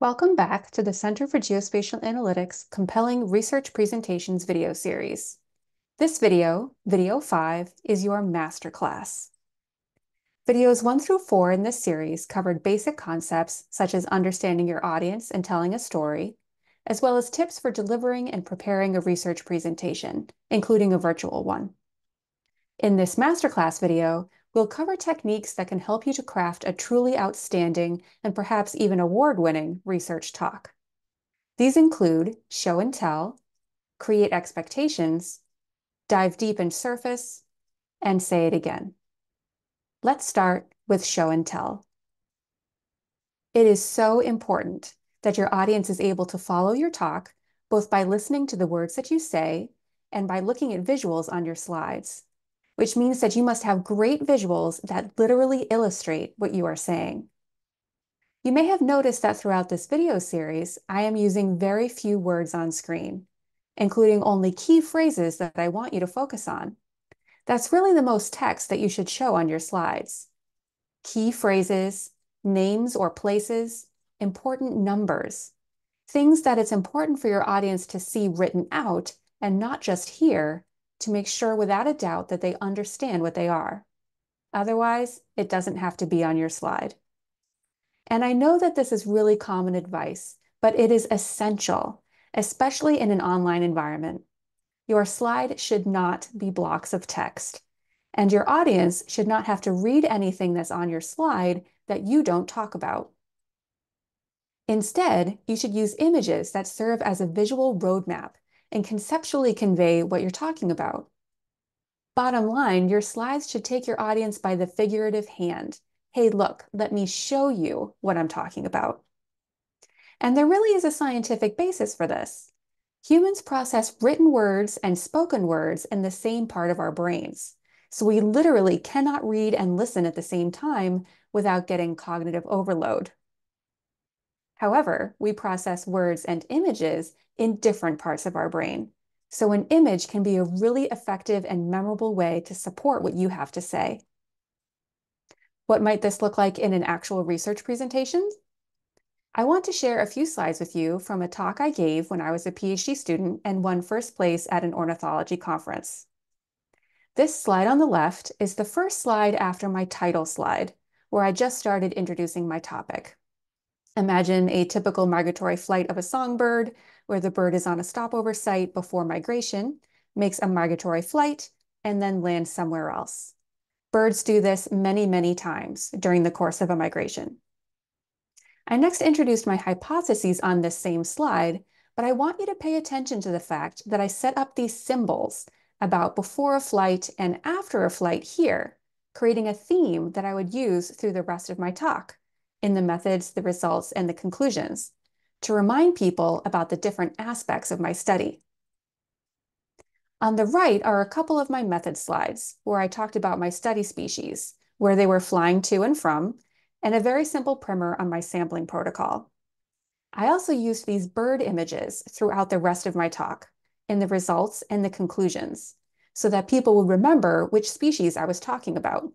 Welcome back to the Center for Geospatial Analytics Compelling Research Presentations video series. This video, video five, is your masterclass. Videos one through four in this series covered basic concepts such as understanding your audience and telling a story, as well as tips for delivering and preparing a research presentation, including a virtual one. In this masterclass video, we'll cover techniques that can help you to craft a truly outstanding and perhaps even award-winning research talk. These include show and tell, create expectations, dive deep and surface, and say it again. Let's start with show and tell. It is so important that your audience is able to follow your talk both by listening to the words that you say and by looking at visuals on your slides which means that you must have great visuals that literally illustrate what you are saying. You may have noticed that throughout this video series, I am using very few words on screen, including only key phrases that I want you to focus on. That's really the most text that you should show on your slides. Key phrases, names or places, important numbers, things that it's important for your audience to see written out and not just hear to make sure without a doubt that they understand what they are. Otherwise, it doesn't have to be on your slide. And I know that this is really common advice, but it is essential, especially in an online environment. Your slide should not be blocks of text, and your audience should not have to read anything that's on your slide that you don't talk about. Instead, you should use images that serve as a visual roadmap and conceptually convey what you're talking about. Bottom line, your slides should take your audience by the figurative hand. Hey, look, let me show you what I'm talking about. And there really is a scientific basis for this. Humans process written words and spoken words in the same part of our brains. So we literally cannot read and listen at the same time without getting cognitive overload. However, we process words and images in different parts of our brain. So an image can be a really effective and memorable way to support what you have to say. What might this look like in an actual research presentation? I want to share a few slides with you from a talk I gave when I was a PhD student and won first place at an ornithology conference. This slide on the left is the first slide after my title slide, where I just started introducing my topic. Imagine a typical migratory flight of a songbird where the bird is on a stopover site before migration, makes a migratory flight, and then lands somewhere else. Birds do this many, many times during the course of a migration. I next introduced my hypotheses on this same slide, but I want you to pay attention to the fact that I set up these symbols about before a flight and after a flight here, creating a theme that I would use through the rest of my talk in the methods, the results, and the conclusions to remind people about the different aspects of my study. On the right are a couple of my method slides where I talked about my study species, where they were flying to and from, and a very simple primer on my sampling protocol. I also used these bird images throughout the rest of my talk in the results and the conclusions so that people would remember which species I was talking about.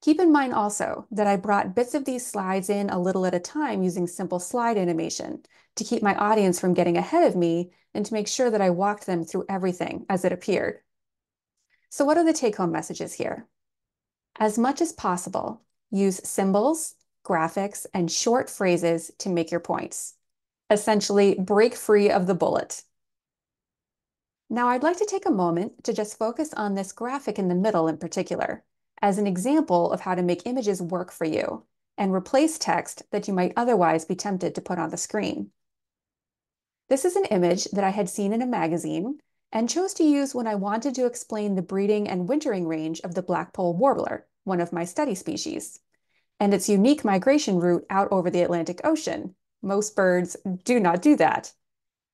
Keep in mind also that I brought bits of these slides in a little at a time using simple slide animation to keep my audience from getting ahead of me and to make sure that I walked them through everything as it appeared. So what are the take-home messages here? As much as possible, use symbols, graphics, and short phrases to make your points. Essentially, break free of the bullet. Now I'd like to take a moment to just focus on this graphic in the middle in particular as an example of how to make images work for you and replace text that you might otherwise be tempted to put on the screen. This is an image that I had seen in a magazine and chose to use when I wanted to explain the breeding and wintering range of the blackpoll warbler, one of my study species, and its unique migration route out over the Atlantic Ocean. Most birds do not do that.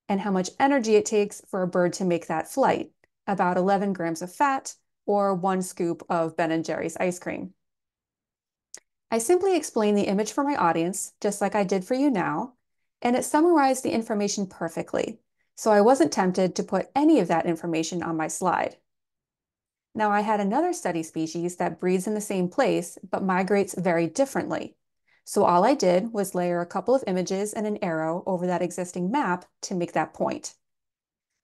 And how much energy it takes for a bird to make that flight, about 11 grams of fat, or one scoop of Ben & Jerry's ice cream. I simply explained the image for my audience, just like I did for you now, and it summarized the information perfectly, so I wasn't tempted to put any of that information on my slide. Now, I had another study species that breeds in the same place, but migrates very differently. So all I did was layer a couple of images and an arrow over that existing map to make that point.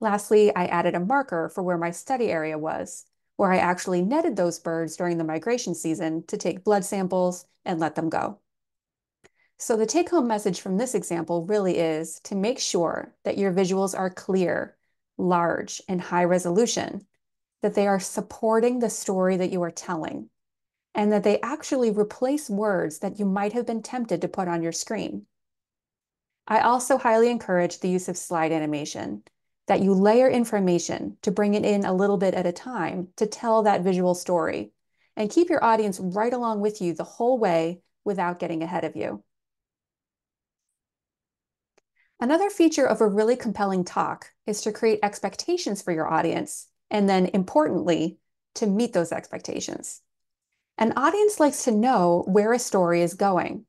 Lastly, I added a marker for where my study area was, where I actually netted those birds during the migration season to take blood samples and let them go. So the take-home message from this example really is to make sure that your visuals are clear, large, and high resolution, that they are supporting the story that you are telling, and that they actually replace words that you might have been tempted to put on your screen. I also highly encourage the use of slide animation, that you layer information to bring it in a little bit at a time to tell that visual story, and keep your audience right along with you the whole way without getting ahead of you. Another feature of a really compelling talk is to create expectations for your audience, and then importantly, to meet those expectations. An audience likes to know where a story is going.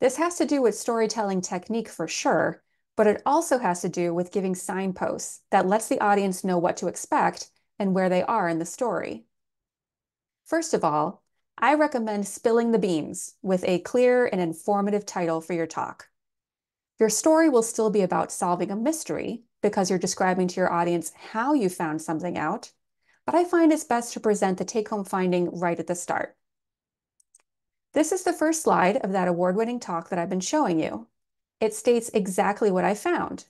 This has to do with storytelling technique for sure, but it also has to do with giving signposts that lets the audience know what to expect and where they are in the story. First of all, I recommend spilling the beans with a clear and informative title for your talk. Your story will still be about solving a mystery because you're describing to your audience how you found something out, but I find it's best to present the take-home finding right at the start. This is the first slide of that award-winning talk that I've been showing you. It states exactly what I found.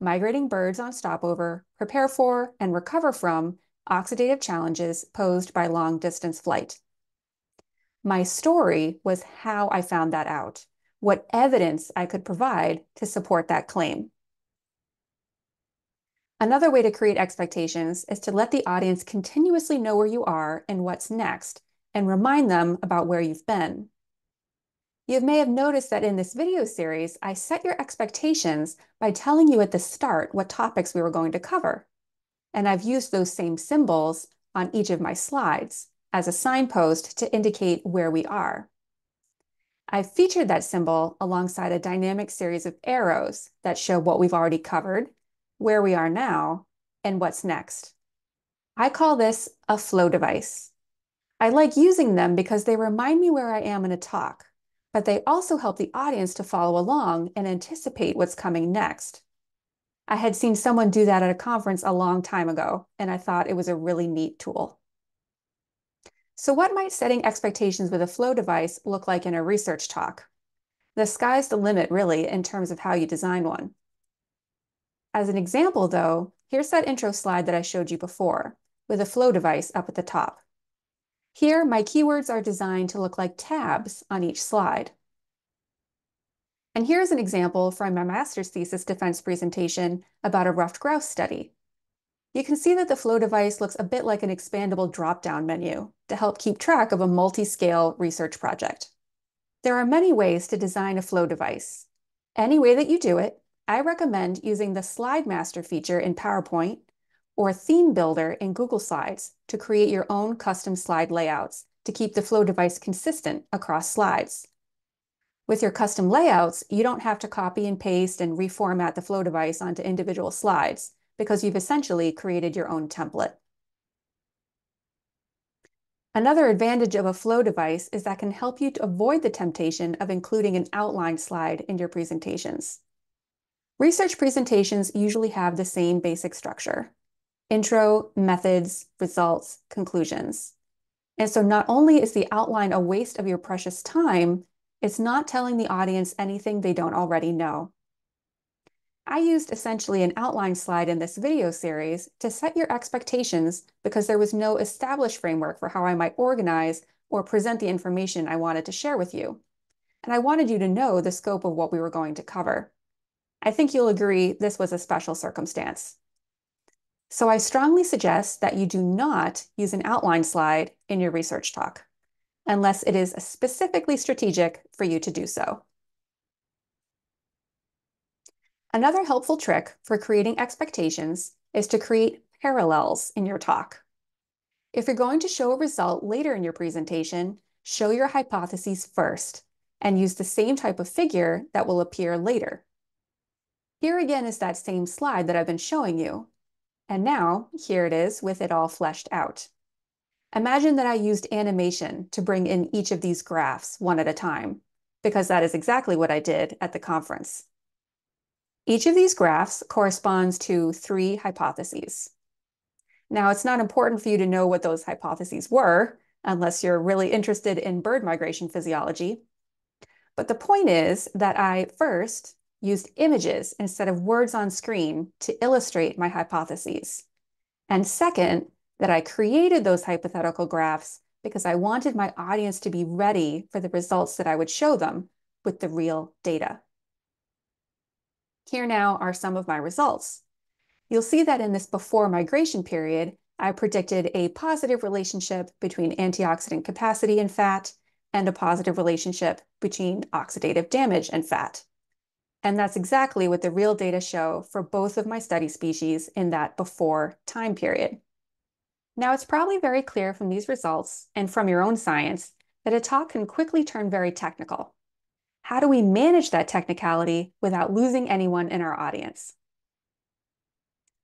Migrating birds on stopover prepare for and recover from oxidative challenges posed by long distance flight. My story was how I found that out, what evidence I could provide to support that claim. Another way to create expectations is to let the audience continuously know where you are and what's next, and remind them about where you've been. You may have noticed that in this video series, I set your expectations by telling you at the start what topics we were going to cover. And I've used those same symbols on each of my slides as a signpost to indicate where we are. I've featured that symbol alongside a dynamic series of arrows that show what we've already covered where we are now, and what's next. I call this a flow device. I like using them because they remind me where I am in a talk, but they also help the audience to follow along and anticipate what's coming next. I had seen someone do that at a conference a long time ago, and I thought it was a really neat tool. So what might setting expectations with a flow device look like in a research talk? The sky's the limit, really, in terms of how you design one. As an example, though, here's that intro slide that I showed you before, with a flow device up at the top. Here, my keywords are designed to look like tabs on each slide. And here's an example from my master's thesis defense presentation about a ruffed grouse study. You can see that the flow device looks a bit like an expandable drop-down menu to help keep track of a multi-scale research project. There are many ways to design a flow device. Any way that you do it, I recommend using the Slide Master feature in PowerPoint or Theme Builder in Google Slides to create your own custom slide layouts to keep the Flow device consistent across slides. With your custom layouts, you don't have to copy and paste and reformat the Flow device onto individual slides because you've essentially created your own template. Another advantage of a flow device is that can help you to avoid the temptation of including an outline slide in your presentations. Research presentations usually have the same basic structure. Intro, methods, results, conclusions. And so not only is the outline a waste of your precious time, it's not telling the audience anything they don't already know. I used essentially an outline slide in this video series to set your expectations because there was no established framework for how I might organize or present the information I wanted to share with you. And I wanted you to know the scope of what we were going to cover. I think you'll agree this was a special circumstance. So I strongly suggest that you do not use an outline slide in your research talk, unless it is specifically strategic for you to do so. Another helpful trick for creating expectations is to create parallels in your talk. If you're going to show a result later in your presentation, show your hypotheses first and use the same type of figure that will appear later. Here again is that same slide that I've been showing you. And now, here it is with it all fleshed out. Imagine that I used animation to bring in each of these graphs one at a time. because that is exactly what I did at the conference. Each of these graphs corresponds to three hypotheses. Now, it's not important for you to know what those hypotheses were, unless you're really interested in bird migration physiology. But the point is that I first used images instead of words on screen to illustrate my hypotheses. And second, that I created those hypothetical graphs because I wanted my audience to be ready for the results that I would show them with the real data. Here now are some of my results. You'll see that in this before migration period, I predicted a positive relationship between antioxidant capacity and fat and a positive relationship between oxidative damage and fat. And that's exactly what the real data show for both of my study species in that before time period. Now, it's probably very clear from these results and from your own science that a talk can quickly turn very technical. How do we manage that technicality without losing anyone in our audience?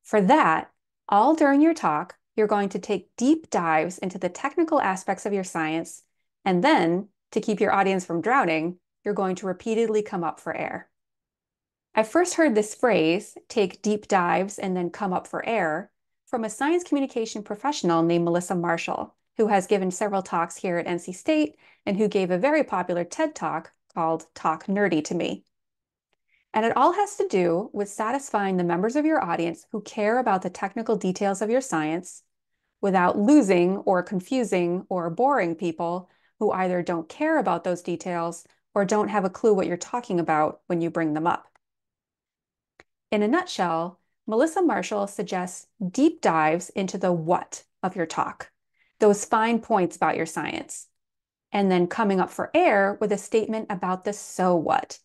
For that, all during your talk, you're going to take deep dives into the technical aspects of your science, and then, to keep your audience from drowning, you're going to repeatedly come up for air. I first heard this phrase, take deep dives and then come up for air, from a science communication professional named Melissa Marshall, who has given several talks here at NC State and who gave a very popular TED talk called Talk Nerdy to Me. And it all has to do with satisfying the members of your audience who care about the technical details of your science without losing or confusing or boring people who either don't care about those details or don't have a clue what you're talking about when you bring them up. In a nutshell, Melissa Marshall suggests deep dives into the what of your talk, those fine points about your science, and then coming up for air with a statement about the so what,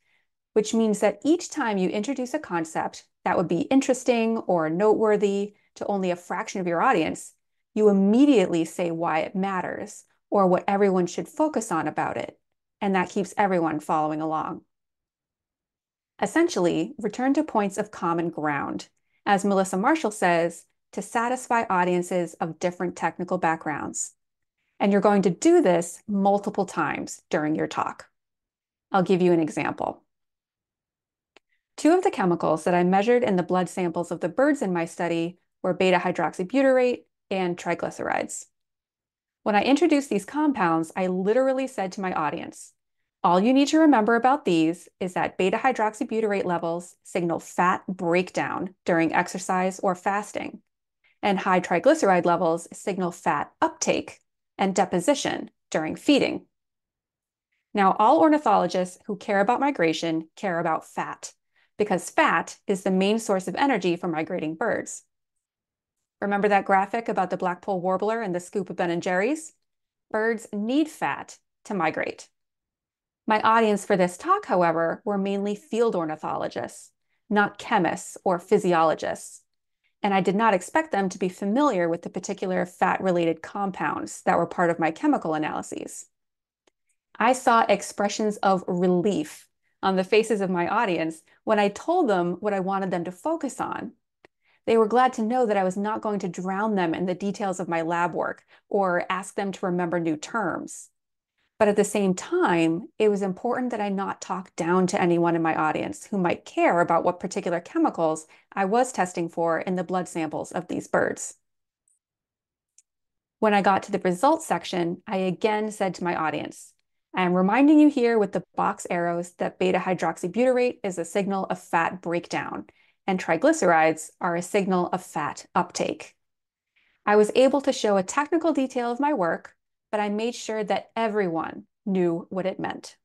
which means that each time you introduce a concept that would be interesting or noteworthy to only a fraction of your audience, you immediately say why it matters or what everyone should focus on about it. And that keeps everyone following along. Essentially, return to points of common ground as Melissa Marshall says, to satisfy audiences of different technical backgrounds. And you're going to do this multiple times during your talk. I'll give you an example. Two of the chemicals that I measured in the blood samples of the birds in my study were beta hydroxybutyrate and triglycerides. When I introduced these compounds, I literally said to my audience, all you need to remember about these is that beta hydroxybutyrate levels signal fat breakdown during exercise or fasting, and high triglyceride levels signal fat uptake and deposition during feeding. Now, all ornithologists who care about migration care about fat because fat is the main source of energy for migrating birds. Remember that graphic about the blackpoll warbler and the scoop of Ben & Jerry's? Birds need fat to migrate. My audience for this talk, however, were mainly field ornithologists, not chemists or physiologists. And I did not expect them to be familiar with the particular fat-related compounds that were part of my chemical analyses. I saw expressions of relief on the faces of my audience when I told them what I wanted them to focus on. They were glad to know that I was not going to drown them in the details of my lab work or ask them to remember new terms. But at the same time, it was important that I not talk down to anyone in my audience who might care about what particular chemicals I was testing for in the blood samples of these birds. When I got to the results section, I again said to my audience, I am reminding you here with the box arrows that beta hydroxybutyrate is a signal of fat breakdown, and triglycerides are a signal of fat uptake. I was able to show a technical detail of my work but I made sure that everyone knew what it meant.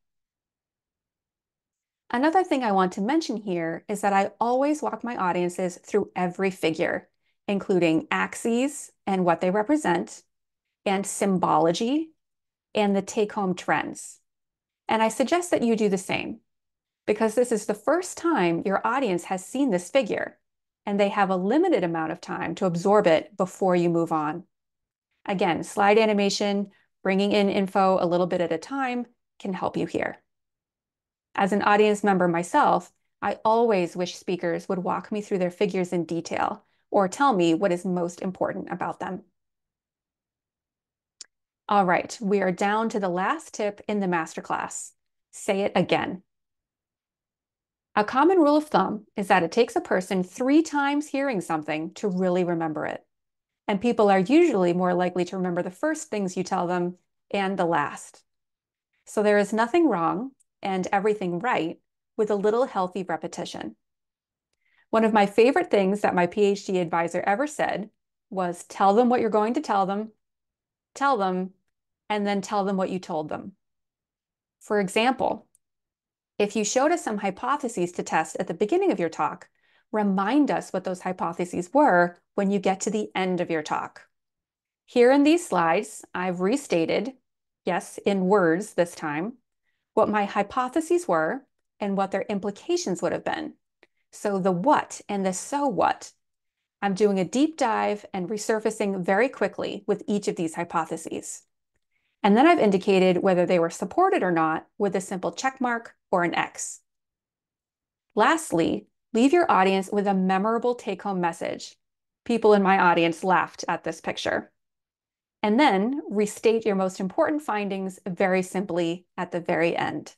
Another thing I want to mention here is that I always walk my audiences through every figure, including axes and what they represent, and symbology, and the take-home trends. And I suggest that you do the same, because this is the first time your audience has seen this figure, and they have a limited amount of time to absorb it before you move on. Again, slide animation, bringing in info a little bit at a time can help you here. As an audience member myself, I always wish speakers would walk me through their figures in detail or tell me what is most important about them. All right, we are down to the last tip in the masterclass. say it again. A common rule of thumb is that it takes a person three times hearing something to really remember it. And people are usually more likely to remember the first things you tell them and the last. So there is nothing wrong and everything right with a little healthy repetition. One of my favorite things that my PhD advisor ever said was tell them what you're going to tell them, tell them, and then tell them what you told them. For example, if you showed us some hypotheses to test at the beginning of your talk, remind us what those hypotheses were when you get to the end of your talk. Here in these slides, I've restated, yes, in words this time, what my hypotheses were and what their implications would have been. So the what and the so what. I'm doing a deep dive and resurfacing very quickly with each of these hypotheses. And then I've indicated whether they were supported or not with a simple check mark or an X. Lastly, leave your audience with a memorable take-home message. People in my audience laughed at this picture. And then restate your most important findings very simply at the very end.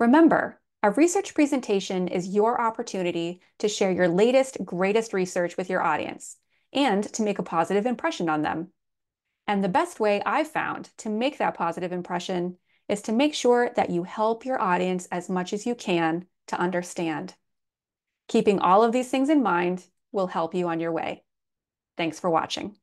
Remember, a research presentation is your opportunity to share your latest, greatest research with your audience and to make a positive impression on them. And the best way I've found to make that positive impression is to make sure that you help your audience as much as you can to understand. Keeping all of these things in mind will help you on your way. Thanks for watching.